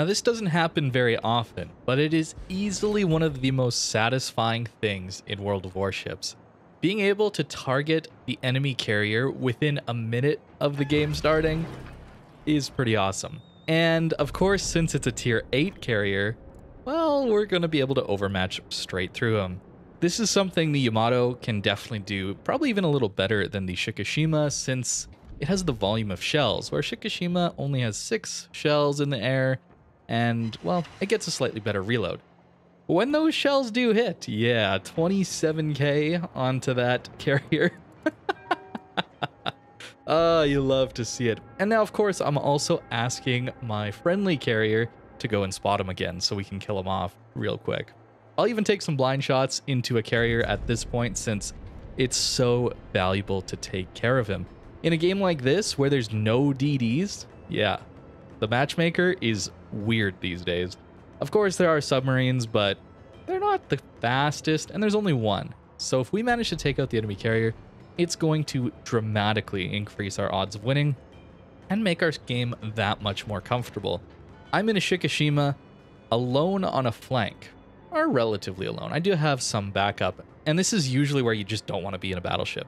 Now, this doesn't happen very often, but it is easily one of the most satisfying things in World of Warships. Being able to target the enemy carrier within a minute of the game starting is pretty awesome. And of course, since it's a tier 8 carrier, well, we're going to be able to overmatch straight through him. This is something the Yamato can definitely do, probably even a little better than the Shikishima since it has the volume of shells, where Shikishima only has 6 shells in the air, and, well, it gets a slightly better reload. When those shells do hit, yeah, 27k onto that carrier. Ah, uh, you love to see it. And now, of course, I'm also asking my friendly carrier to go and spot him again so we can kill him off real quick. I'll even take some blind shots into a carrier at this point since it's so valuable to take care of him. In a game like this where there's no DDs, yeah, the matchmaker is weird these days. Of course, there are submarines, but they're not the fastest, and there's only one. So if we manage to take out the enemy carrier, it's going to dramatically increase our odds of winning and make our game that much more comfortable. I'm in a Shikishima, alone on a flank, or relatively alone. I do have some backup, and this is usually where you just don't want to be in a battleship,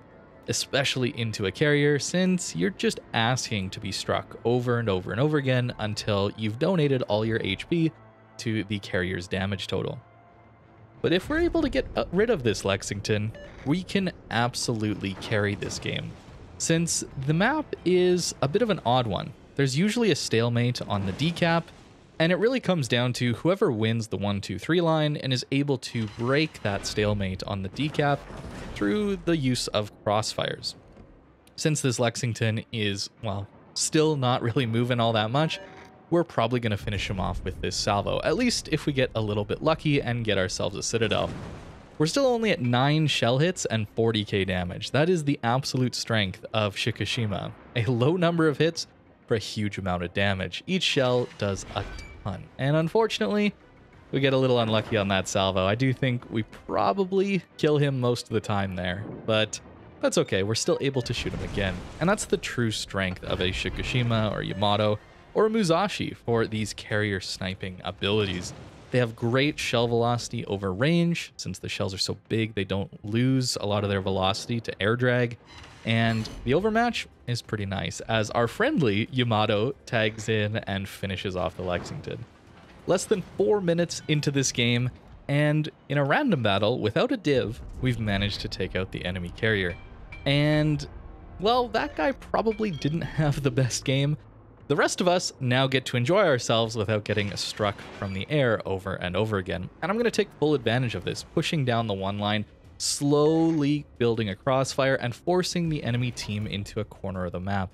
especially into a carrier, since you're just asking to be struck over and over and over again until you've donated all your HP to the carrier's damage total. But if we're able to get uh, rid of this Lexington, we can absolutely carry this game. Since the map is a bit of an odd one, there's usually a stalemate on the decap, and it really comes down to whoever wins the 1 2 3 line and is able to break that stalemate on the decap through the use of crossfires. Since this Lexington is, well, still not really moving all that much, we're probably going to finish him off with this salvo, at least if we get a little bit lucky and get ourselves a Citadel. We're still only at 9 shell hits and 40k damage. That is the absolute strength of Shikishima. A low number of hits for a huge amount of damage. Each shell does a ton. And unfortunately, we get a little unlucky on that salvo. I do think we probably kill him most of the time there, but that's okay. We're still able to shoot him again. And that's the true strength of a Shikishima or Yamato or a Musashi for these carrier sniping abilities. They have great shell velocity over range. Since the shells are so big, they don't lose a lot of their velocity to air drag. And the overmatch is pretty nice, as our friendly Yamato tags in and finishes off the Lexington. Less than four minutes into this game, and in a random battle without a div, we've managed to take out the enemy carrier. And, well, that guy probably didn't have the best game, the rest of us now get to enjoy ourselves without getting struck from the air over and over again. And I'm going to take full advantage of this, pushing down the one line, slowly building a crossfire, and forcing the enemy team into a corner of the map.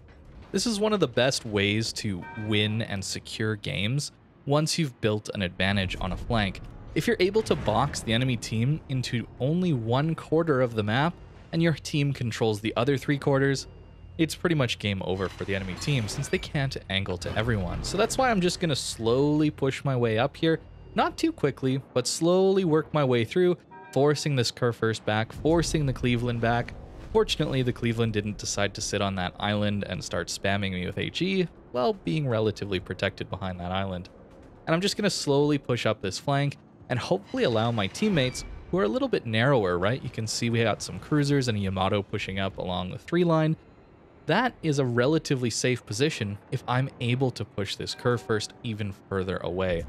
This is one of the best ways to win and secure games once you've built an advantage on a flank. If you're able to box the enemy team into only one quarter of the map, and your team controls the other three quarters, it's pretty much game over for the enemy team since they can't angle to everyone. So that's why I'm just going to slowly push my way up here. Not too quickly, but slowly work my way through, forcing this Kurfürst back, forcing the Cleveland back. Fortunately, the Cleveland didn't decide to sit on that island and start spamming me with HE, while being relatively protected behind that island. And I'm just going to slowly push up this flank and hopefully allow my teammates, who are a little bit narrower, right? You can see we got some cruisers and a Yamato pushing up along the three line, that is a relatively safe position if I'm able to push this Kurfürst even further away.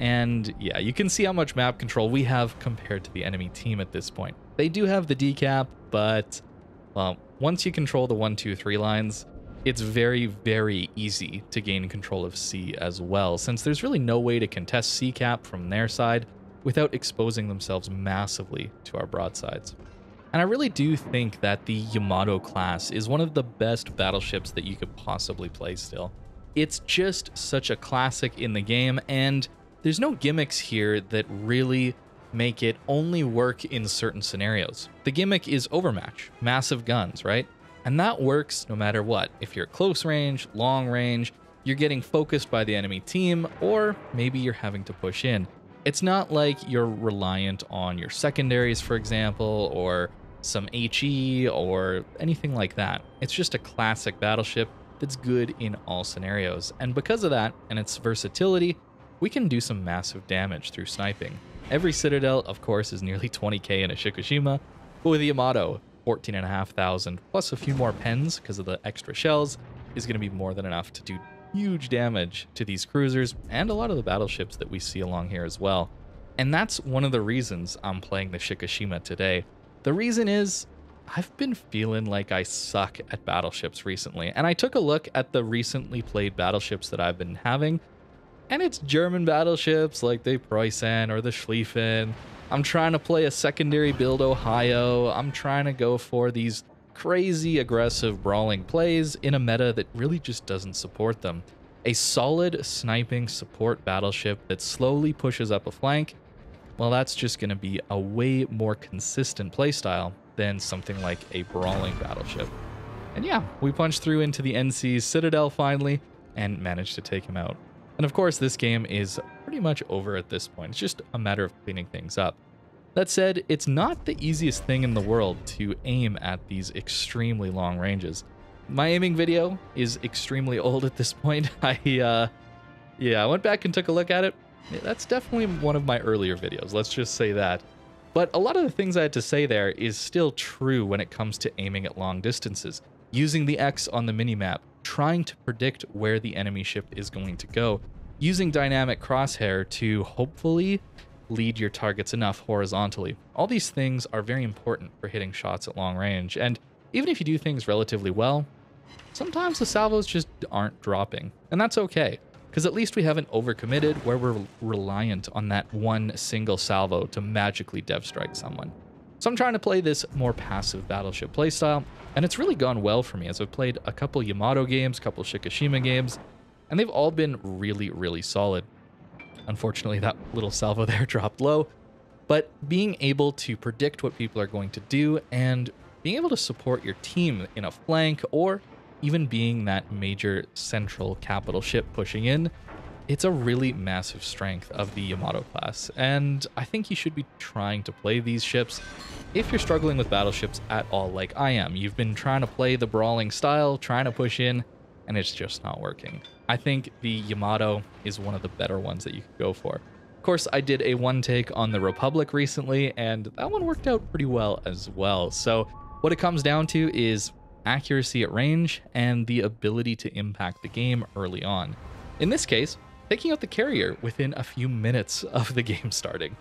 And yeah, you can see how much map control we have compared to the enemy team at this point. They do have the decap, but well, once you control the one, two, three lines, it's very, very easy to gain control of C as well, since there's really no way to contest C cap from their side without exposing themselves massively to our broadsides. And I really do think that the Yamato class is one of the best battleships that you could possibly play still. It's just such a classic in the game, and there's no gimmicks here that really make it only work in certain scenarios. The gimmick is overmatch, massive guns, right? And that works no matter what. If you're close range, long range, you're getting focused by the enemy team, or maybe you're having to push in. It's not like you're reliant on your secondaries, for example, or some HE or anything like that. It's just a classic battleship that's good in all scenarios. And because of that and its versatility, we can do some massive damage through sniping. Every Citadel, of course, is nearly 20k in a Shikishima, but with the Yamato, 14,500 plus a few more pens because of the extra shells is going to be more than enough to do huge damage to these cruisers and a lot of the battleships that we see along here as well. And that's one of the reasons I'm playing the Shikishima today. The reason is I've been feeling like I suck at battleships recently, and I took a look at the recently played battleships that I've been having, and it's German battleships like the Preußen or the Schlieffen. I'm trying to play a secondary build Ohio. I'm trying to go for these crazy aggressive brawling plays in a meta that really just doesn't support them. A solid sniping support battleship that slowly pushes up a flank, well, that's just going to be a way more consistent playstyle than something like a brawling battleship. And yeah, we punched through into the NC's Citadel finally and managed to take him out. And of course, this game is pretty much over at this point. It's just a matter of cleaning things up. That said, it's not the easiest thing in the world to aim at these extremely long ranges. My aiming video is extremely old at this point. I, uh, yeah, I went back and took a look at it. That's definitely one of my earlier videos, let's just say that. But a lot of the things I had to say there is still true when it comes to aiming at long distances. Using the X on the minimap, trying to predict where the enemy ship is going to go, using dynamic crosshair to hopefully lead your targets enough horizontally. All these things are very important for hitting shots at long range, and even if you do things relatively well, sometimes the salvos just aren't dropping, and that's okay, because at least we haven't overcommitted where we're reliant on that one single salvo to magically dev strike someone. So I'm trying to play this more passive battleship playstyle, and it's really gone well for me as I've played a couple Yamato games, a couple Shikishima games, and they've all been really, really solid. Unfortunately, that little salvo there dropped low. But being able to predict what people are going to do and being able to support your team in a flank or even being that major central capital ship pushing in, it's a really massive strength of the Yamato class. And I think you should be trying to play these ships if you're struggling with battleships at all like I am. You've been trying to play the brawling style, trying to push in, and it's just not working. I think the Yamato is one of the better ones that you could go for. Of course, I did a one take on the Republic recently, and that one worked out pretty well as well. So, what it comes down to is accuracy at range and the ability to impact the game early on. In this case, taking out the carrier within a few minutes of the game starting.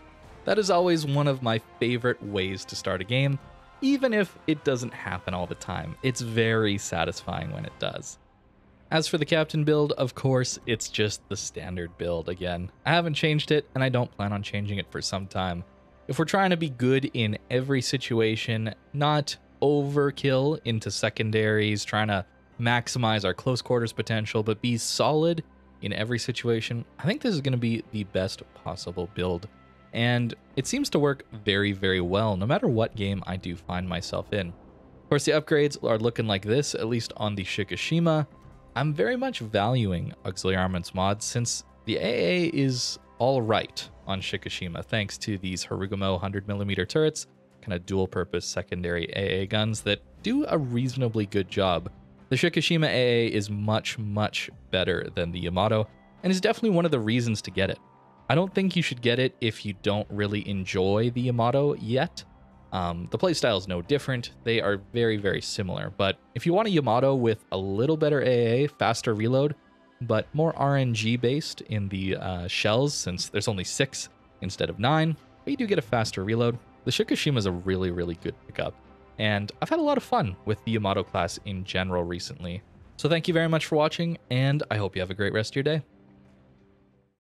That is always one of my favorite ways to start a game, even if it doesn't happen all the time. It's very satisfying when it does. As for the captain build, of course, it's just the standard build again. I haven't changed it, and I don't plan on changing it for some time. If we're trying to be good in every situation, not overkill into secondaries, trying to maximize our close quarters potential, but be solid in every situation, I think this is going to be the best possible build. And it seems to work very, very well, no matter what game I do find myself in. Of course, the upgrades are looking like this, at least on the Shikishima. I'm very much valuing auxiliary armaments mods since the AA is all right on Shikishima thanks to these Harugumo 100mm turrets, kind of dual purpose secondary AA guns that do a reasonably good job. The Shikishima AA is much, much better than the Yamato and is definitely one of the reasons to get it. I don't think you should get it if you don't really enjoy the Yamato yet, um, the playstyle is no different. They are very, very similar. But if you want a Yamato with a little better AA, faster reload, but more RNG based in the uh, shells, since there's only six instead of nine, but you do get a faster reload, the Shikishima is a really, really good pickup. And I've had a lot of fun with the Yamato class in general recently. So thank you very much for watching, and I hope you have a great rest of your day.